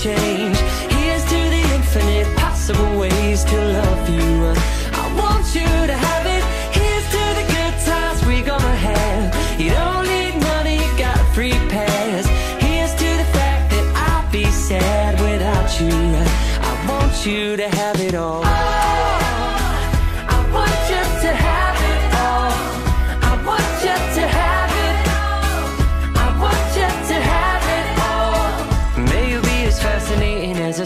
Change. Here's to the infinite possible ways to love you. I want you to have it. Here's to the good times we're gonna have. You don't need money, got a free pass. Here's to the fact that I'll be sad without you. I want you to have it all.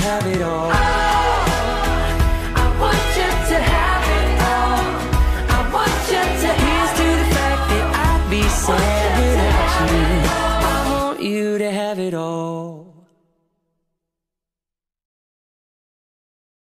have it all. Oh, I want you to have it all. I want you to have Here's to the fact that I'd be sad without you. I want you to have it all.